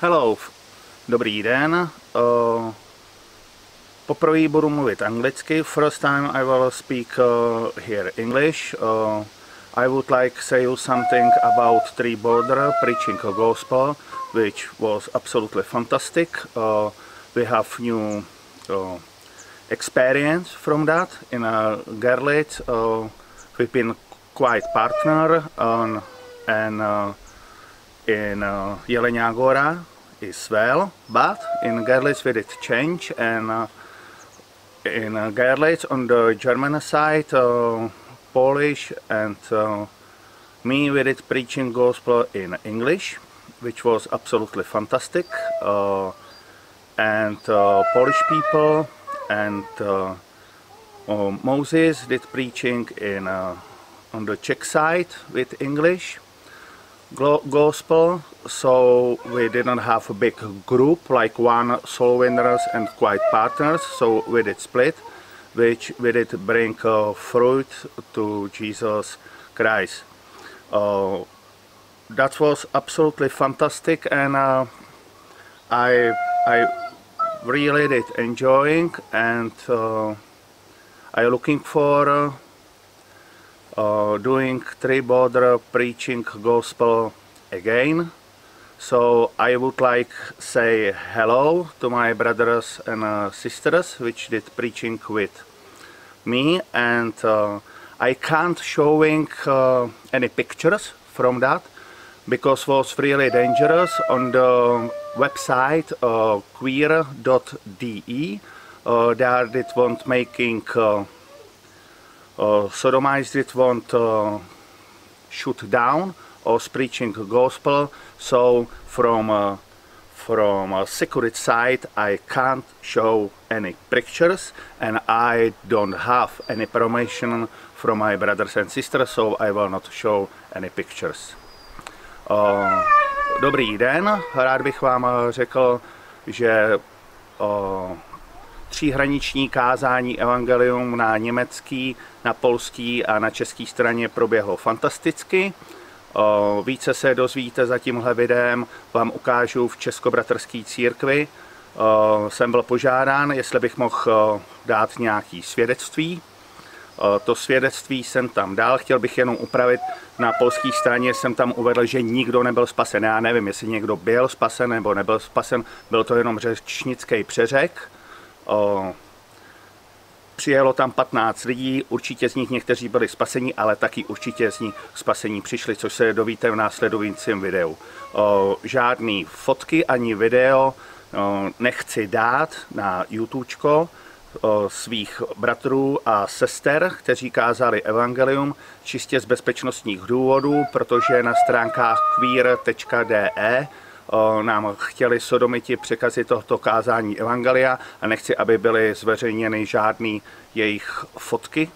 Hello, dobrý den. Uh, poprvé budu mluvit anglicky. First time I will speak uh, here English. Uh, I would like say you something about Tree Border preaching a gospel, which was absolutely fantastic. Uh, we have new uh, experience from that in uh. Uh, we've been quite partner on, and in uh, Jelenia Gora as well, but in Gerlitz we did change and uh, in uh, Gerlitz on the German side, uh, Polish and uh, me we did preaching gospel in English, which was absolutely fantastic. Uh, and uh, Polish people and uh, Moses did preaching in on the Czech side with English gospel so we didn't have a big group like one soul winners and quite partners so we did split which we did bring uh, fruit to jesus christ. Uh, that was absolutely fantastic and uh, i i really did enjoying and uh, i looking for uh, uh, doing three border preaching gospel again so i would like say hello to my brothers and uh, sisters which did preaching with me. And uh, i can't showing uh, any pictures from that because was really dangerous on the website uh, queer.de uh, there did want making uh, uh, sodomized it want uh, shoot down or preaching gospel. So from uh, from a security side I can't show any pictures and I don't have any permission from my brothers and sisters so I will not show any pictures. Uh, Dobrý den, rád bych vám uh, řekl, že uh, tříhraniční kázání evangelium na německý, na polský a na české straně proběhlo fantasticky. Více se dozvíte za tímhle videem, vám ukážu v Českobratrské církvi. Jsem byl požádán, jestli bych mohl dát nějaký svědectví. To svědectví jsem tam dal, chtěl bych jenom upravit, na polské straně jsem tam uvedl, že nikdo nebyl spasen. Já nevím, jestli někdo byl spasen nebo nebyl spasen, byl to jenom řečnický přeřek. Přijelo tam 15 lidí, určitě z nich někteří byli spasení, ale taky určitě z nich spasení přišli, což se dovíte v následujícím videu. O, žádný fotky ani video o, nechci dát na YouTubečko o, svých bratrů a sester, kteří kázali evangelium, čistě z bezpečnostních důvodů, protože na stránkách queer.de nám chtěli sodomiti překazit tohoto kázání Evangelia a nechci, aby byly zveřejněny žádné jejich fotky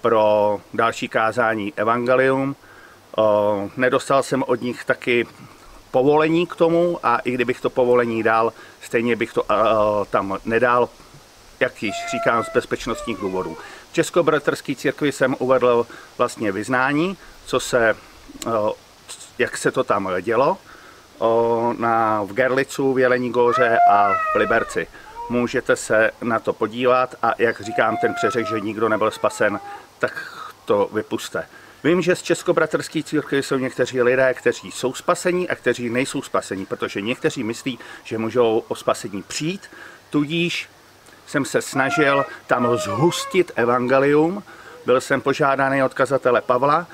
pro další kázání Evangelium. Nedostal jsem od nich taky povolení k tomu a i kdybych to povolení dal, stejně bych to tam nedal, jak již říkám, z bezpečnostních důvodů. V Českobratrské církvi jsem uvedl vlastně vyznání, co se, jak se to tam dělo o, na, v Gerlicu, v Jelení Góře a v Liberci. Můžete se na to podívat a jak říkám ten přeřek, že nikdo nebyl spasen, tak to vypuste. Vím, že z Českobratrské církve jsou někteří lidé, kteří jsou spasení a kteří nejsou spasení, protože někteří myslí, že můžou o spasení přijít, tudíž jsem se snažil tam zhustit evangelium. Byl jsem požádaný od kazatele Pavla,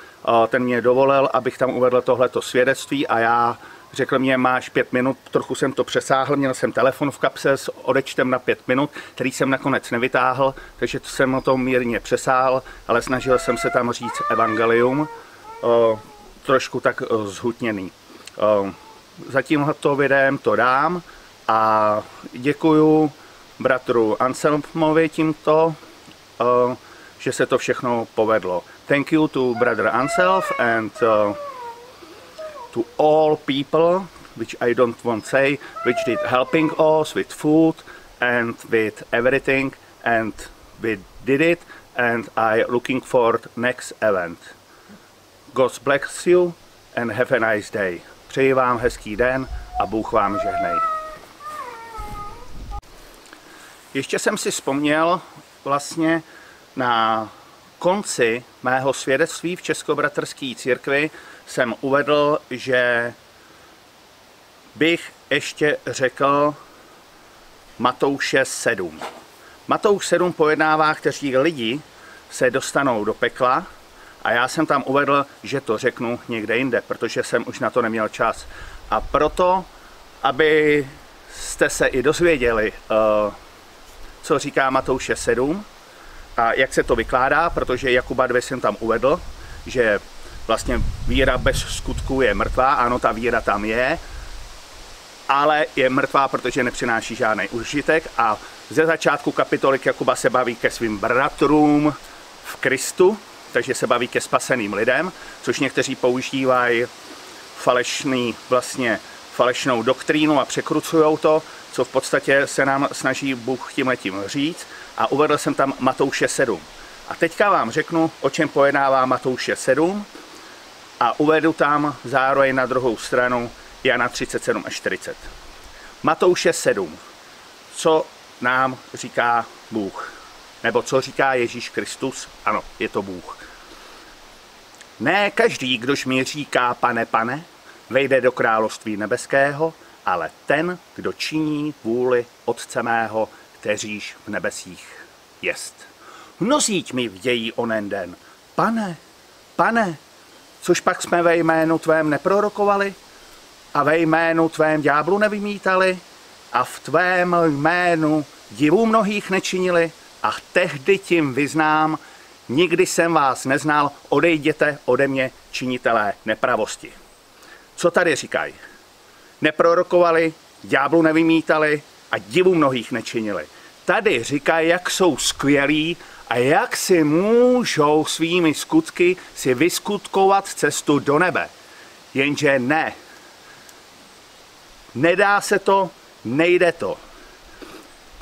ten mě dovolil, abych tam uvedl tohleto svědectví a já Řekl mě, máš pět minut, trochu jsem to přesáhl, měl jsem telefon v kapse s odečtem na pět minut, který jsem nakonec nevytáhl, takže to jsem o tom mírně přesáhl, ale snažil jsem se tam říct evangelium, o, trošku tak o, zhutněný. O, za tímto videem to dám a děkuju bratru Anselmovi tímto, že se to všechno povedlo. Thank you to brother Anselm and to all people, which I don't want to say, which did helping us with food and with everything, and we did it, and I looking for next event. God bless you and have a nice day. Přeji vám hezký den a Bůh vám žehnej. Ještě jsem si vzpomněl vlastně na konci mého svědectví v Českobratrské církvi jsem uvedl, že bych ještě řekl Matouše 7. Matouš 7 pojednává, kteří lidi se dostanou do pekla a já jsem tam uvedl, že to řeknu někde jinde, protože jsem už na to neměl čas. A proto, aby jste se i dozvěděli, eh, co říká Matouše 7 a jak se to vykládá, protože Jakuba 2 jsem tam uvedl, že vlastně víra bez skutku je mrtvá, ano, ta víra tam je, ale je mrtvá, protože nepřináší žádný užitek a ze začátku kapitoly Jakuba se baví ke svým bratrům v Kristu, takže se baví ke spaseným lidem, což někteří používají falešný, vlastně falešnou doktrínu a překrucují to, co v podstatě se nám snaží Bůh tím letím říct. A uvedl jsem tam Matouše 7. A teďka vám řeknu, o čem pojednává Matouše 7 a uvedu tam zároveň na druhou stranu Jana 37 až 40. Matouše 7. Co nám říká Bůh? Nebo co říká Ježíš Kristus? Ano, je to Bůh. Ne každý, kdož mi říká pane, pane, vejde do království nebeského, ale ten, kdo činí vůli Otce mého, kteříž v nebesích jest. Mnozíť mi vdějí onen den, pane, pane, což pak jsme ve jménu tvém neprorokovali a ve jménu tvém ďáblu nevymítali a v tvém jménu divů mnohých nečinili a tehdy tím vyznám, nikdy jsem vás neznal, odejděte ode mě, činitelé nepravosti. Co tady říkají? Neprorokovali, ďáblu nevymítali a divu mnohých nečinili. Tady říkají, jak jsou skvělí a jak si můžou svými skutky si vyskutkovat cestu do nebe. Jenže ne. Nedá se to, nejde to.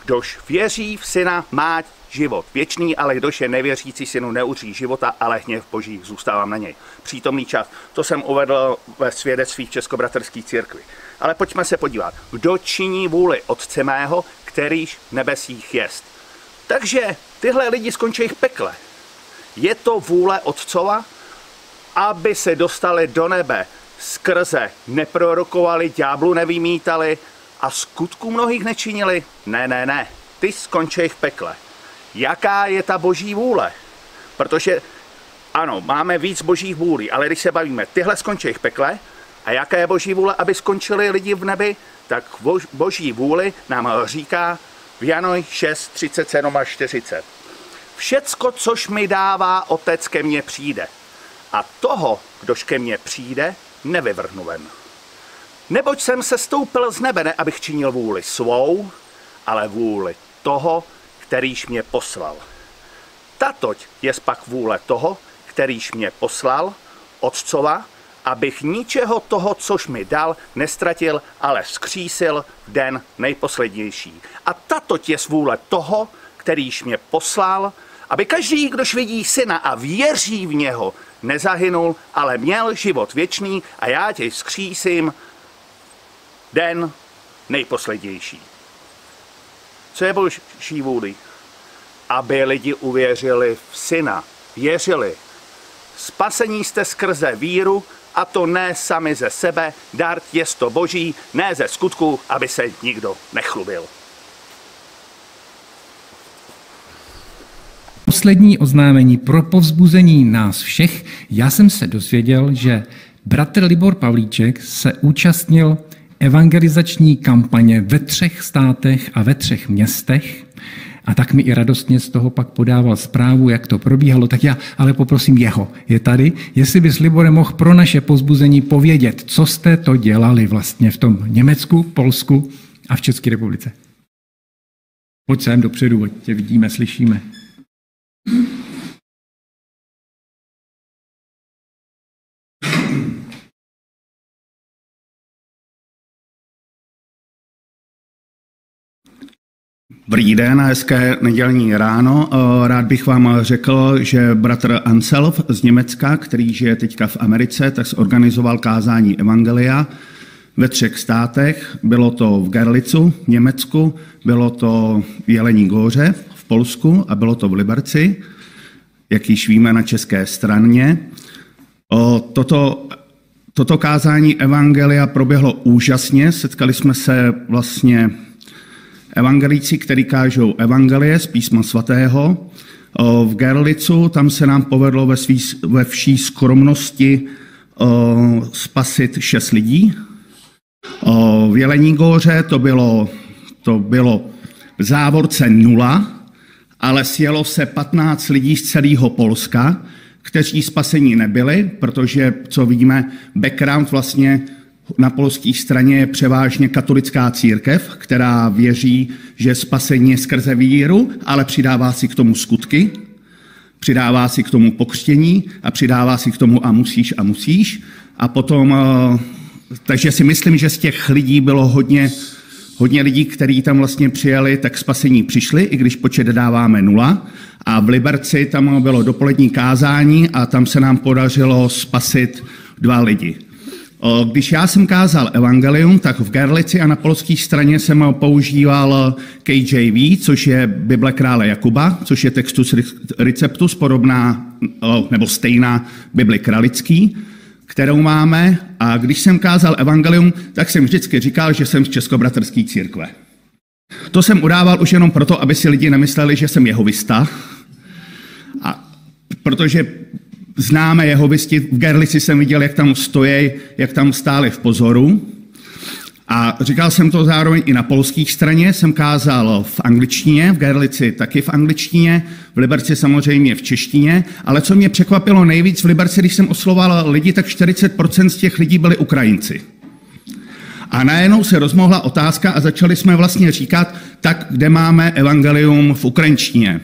Kdož věří v syna, má život věčný, ale kdož je nevěřící synu, neuří života, ale hněv boží zůstávám na něj. Přítomný čas. To jsem uvedl ve svědectví v Českobratrské církvi. Ale pojďme se podívat. Kdo činí vůli Otce mého, kterýž nebesích jest. Takže tyhle lidi skončí v pekle. Je to vůle Otcova, aby se dostali do nebe skrze neprorokovali, ďáblu nevymítali a skutku mnohých nečinili? Ne, ne, ne. Ty skončí v pekle jaká je ta boží vůle. Protože ano, máme víc božích vůlí, ale když se bavíme, tyhle skončí v pekle, a jaká je boží vůle, aby skončili lidi v nebi, tak boží vůli nám říká v Janoj 6, 37 a 40. Všecko, což mi dává otec, ke mně přijde. A toho, kdož ke mně přijde, nevyvrhnu ven. Neboť jsem se stoupil z nebe, ne abych činil vůli svou, ale vůli toho, kterýž mě poslal. Tatoť je pak vůle toho, kterýž mě poslal, Otcova, abych ničeho toho, což mi dal, nestratil, ale vzkřísil v den nejposlednější. A tatoť je vůle toho, kterýž mě poslal, aby každý, kdož vidí syna a věří v něho, nezahynul, ale měl život věčný a já tě vzkřísím den nejposlednější. Co je boží vůli? Aby lidi uvěřili v syna, věřili. Spasení jste skrze víru, a to ne sami ze sebe, dar je to boží, ne ze skutku, aby se nikdo nechlubil. Poslední oznámení pro povzbuzení nás všech. Já jsem se dozvěděl, že bratr Libor Pavlíček se účastnil evangelizační kampaně ve třech státech a ve třech městech. A tak mi i radostně z toho pak podával zprávu, jak to probíhalo. Tak já ale poprosím jeho, je tady, jestli bys Libore mohl pro naše pozbuzení povědět, co jste to dělali vlastně v tom Německu, Polsku a v České republice. Pojď sem dopředu, ať tě vidíme, slyšíme. Dobrý den, hezké nedělní ráno. Eh, rád bych vám řekl, že bratr Anself z Německa, který žije teďka v Americe, tak zorganizoval kázání Evangelia ve třech státech. Bylo to v Gerlicu v Německu, bylo to v Jelení góře v Polsku a bylo to v Liberci, jak již víme na české straně. O, toto, toto kázání Evangelia proběhlo úžasně. Setkali jsme se vlastně evangelíci, který kážou Evangelie z písma svatého. V Gerlicu tam se nám povedlo ve, svý, ve vší skromnosti spasit šest lidí. V Jelení góře to bylo, to bylo v závorce nula, ale sjelo se 15 lidí z celého Polska, kteří spasení nebyli, protože, co vidíme, background vlastně na polské straně je převážně katolická církev, která věří, že spasení je skrze víru, ale přidává si k tomu skutky, přidává si k tomu pokřtění a přidává si k tomu a musíš a musíš. A potom, eh, takže si myslím, že z těch lidí bylo hodně hodně lidí, kteří tam vlastně přijeli, tak spasení přišli, i když počet dáváme nula. A v Liberci tam bylo dopolední kázání a tam se nám podařilo spasit dva lidi. Když já jsem kázal evangelium, tak v Gerlici a na polské straně jsem používal KJV, což je Bible krále Jakuba, což je textus receptus, podobná nebo stejná Bible kralický kterou máme. A když jsem kázal evangelium, tak jsem vždycky říkal, že jsem z Českobratrské církve. To jsem udával už jenom proto, aby si lidi nemysleli, že jsem jehovista. A protože známe jehovisti, v Gerlici jsem viděl, jak tam stojí, jak tam stáli v pozoru. A říkal jsem to zároveň i na polských straně, jsem kázal v angličtině, v Gerlici taky v angličtině, v Liberci samozřejmě v češtině, ale co mě překvapilo nejvíc v Liberci, když jsem oslovoval lidi, tak 40% z těch lidí byli Ukrajinci. A najednou se rozmohla otázka a začali jsme vlastně říkat, tak kde máme evangelium v ukrajinštině.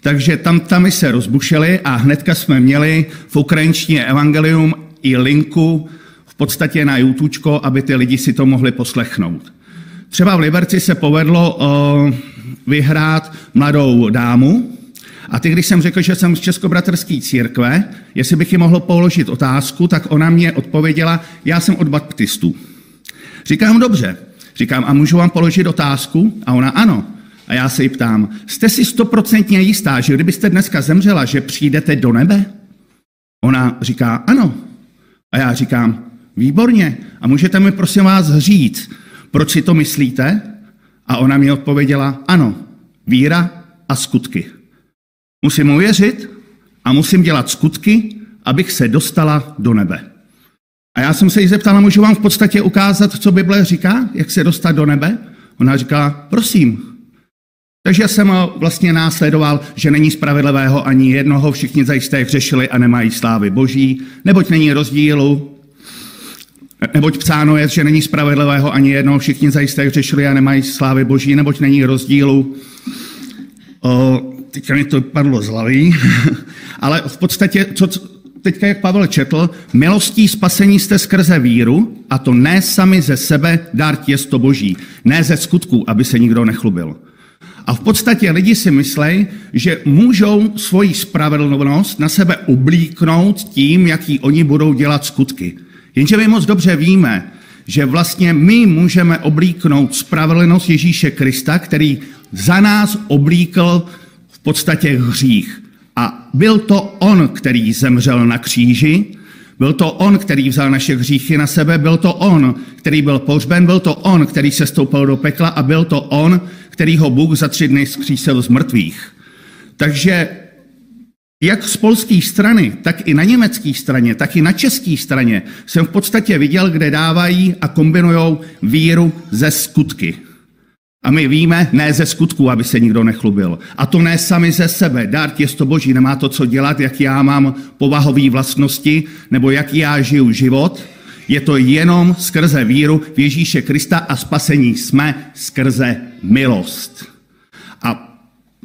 Takže tam, tam se rozbušili a hnedka jsme měli v ukrajinštině evangelium i linku podstatě na YouTube, aby ty lidi si to mohli poslechnout. Třeba v Liberci se povedlo uh, vyhrát mladou dámu, a ty, když jsem řekl, že jsem z Českobratrské církve, jestli bych ji mohl položit otázku, tak ona mě odpověděla, já jsem od baptistů. Říkám, dobře. Říkám, a můžu vám položit otázku? A ona, ano. A já se jí ptám, jste si stoprocentně jistá, že kdybyste dneska zemřela, že přijdete do nebe? Ona říká, ano. A já říkám, Výborně. A můžete mi prosím vás říct, proč si to myslíte? A ona mi odpověděla, ano, víra a skutky. Musím uvěřit a musím dělat skutky, abych se dostala do nebe. A já jsem se jí zeptala, můžu vám v podstatě ukázat, co Bible říká, jak se dostat do nebe? Ona říkala, prosím. Takže jsem vlastně následoval, že není spravedlivého ani jednoho, všichni zajisté hřešili a nemají slávy boží, neboť není rozdílu Neboť psáno je, že není spravedlivého ani jedno, všichni zajisté řešili a nemají slávy boží, neboť není rozdílu. O, teďka mi to padlo z hlavy, ale v podstatě, co, teďka jak Pavel četl, milostí spasení jste skrze víru, a to ne sami ze sebe, dár je to boží, ne ze skutků, aby se nikdo nechlubil. A v podstatě lidi si myslí, že můžou svoji spravedlnost na sebe oblíknout tím, jaký oni budou dělat skutky. Jenže my moc dobře víme, že vlastně my můžeme oblíknout spravedlnost Ježíše Krista, který za nás oblíkl v podstatě hřích. A byl to on, který zemřel na kříži, byl to on, který vzal naše hříchy na sebe, byl to on, který byl pohřben, byl to on, který se stoupil do pekla a byl to on, který ho Bůh za tři dny zkřísil z mrtvých. Takže jak z polské strany, tak i na německé straně, tak i na české straně jsem v podstatě viděl, kde dávají a kombinují víru ze skutky. A my víme, ne ze skutku, aby se nikdo nechlubil. A to ne sami ze sebe. Dár těsto boží nemá to, co dělat, jak já mám povahové vlastnosti, nebo jak já žiju život. Je to jenom skrze víru v Ježíše Krista a spasení jsme skrze milost. A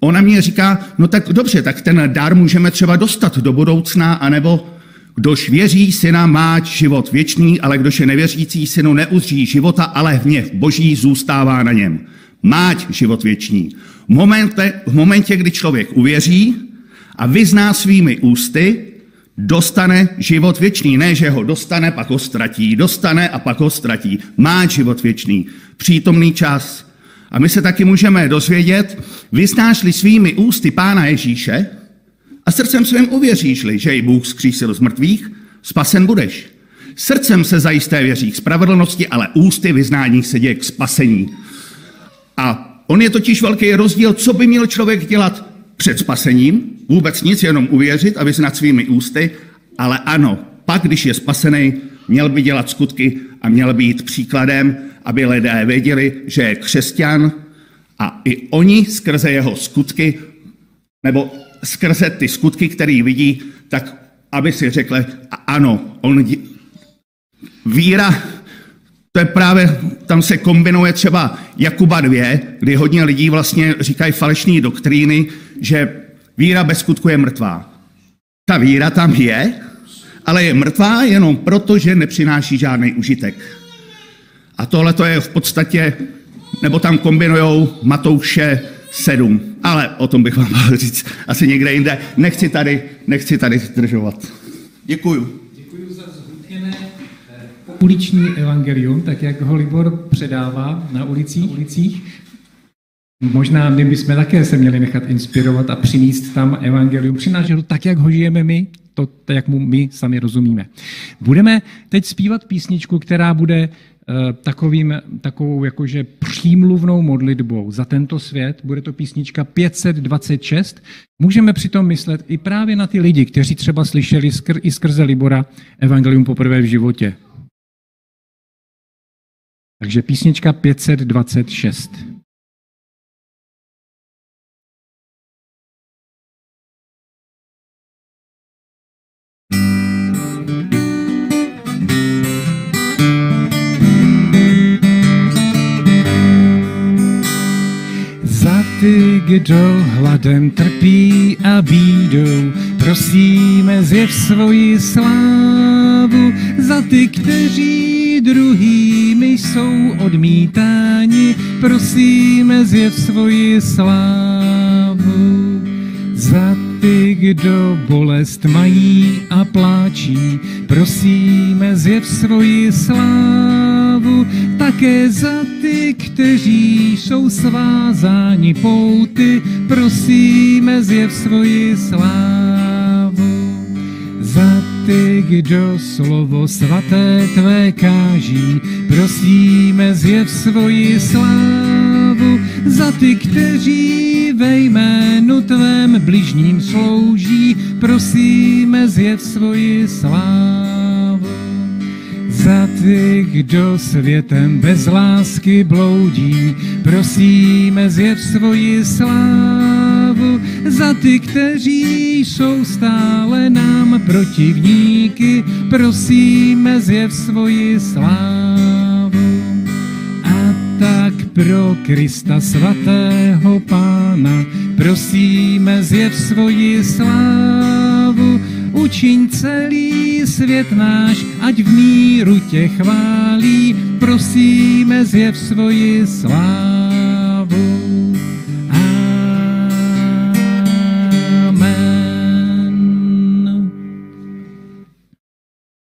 Ona mě říká, no tak dobře, tak ten dar můžeme třeba dostat do budoucna, anebo kdož věří syna má život věčný, ale kdož je nevěřící synu neuzří života, ale hněv boží zůstává na něm. Máť život věčný. V momentě, v momentě, kdy člověk uvěří a vyzná svými ústy, dostane život věčný. Ne, že ho dostane, pak ho ztratí. Dostane a pak ho ztratí. Má život věčný. Přítomný čas. A my se taky můžeme dozvědět, vyznáš-li svými ústy Pána Ježíše a srdcem svým uvěříš-li, že ji Bůh zkřísil z mrtvých, spasen budeš. Srdcem se zajisté věří k spravedlnosti, ale ústy vyznání se děje k spasení. A on je totiž velký rozdíl, co by měl člověk dělat před spasením, vůbec nic, jenom uvěřit a vyznat svými ústy, ale ano, pak, když je spasený, měl by dělat skutky a měl být příkladem, aby lidé věděli, že je křesťan a i oni skrze jeho skutky, nebo skrze ty skutky, které vidí, tak aby si řekli, ano, on víra, to je právě, tam se kombinuje třeba Jakuba 2, kdy hodně lidí vlastně říkají falešné doktríny, že víra bez skutku je mrtvá. Ta víra tam je, ale je mrtvá jenom proto, že nepřináší žádný užitek. A tohle to je v podstatě, nebo tam kombinujou Matouše 7. Ale o tom bych vám mohl říct asi někde jinde. Nechci tady, nechci tady zdržovat. Děkuju. Děkuji za zhutněné eh, uliční evangelium, tak jak ho Libor předává na ulicích. ulicích. Možná my bychom také se měli nechat inspirovat a přinést tam evangelium, přinášet ho tak, jak ho žijeme my, to, to, jak mu my sami rozumíme. Budeme teď zpívat písničku, která bude uh, takovým, takovou jakože přímluvnou modlitbou za tento svět. Bude to písnička 526. Můžeme přitom myslet i právě na ty lidi, kteří třeba slyšeli skr, i skrze Libora evangelium poprvé v životě. Takže písnička 526. ty, kdo hladem trpí a bídou, prosíme zjev svoji slávu za ty, kteří druhými jsou odmítáni, prosíme zjev svoji slávu za ty, kdo bolest mají a pláčí, prosíme zjev svoji slávu, také za ty, kteří jsou svázáni pouty, prosíme zjev svoji slávu. Za ty, kdo slovo svaté tvé káží, prosíme zjev svoji slávu. Za ty, kteří ve jménu tvém bližním slouží, prosíme zjev svoji slávu. Za ty, kdo světem bez lásky bloudí, prosíme zjev svoji slávu. Za ty, kteří jsou stále nám protivníky, prosíme zjev svoji slávu. Pro Krista svatého Pána prosíme zjev svoji slávu učiň celý svět náš, ať v míru tě chválí, prosíme zjev svoji slávu.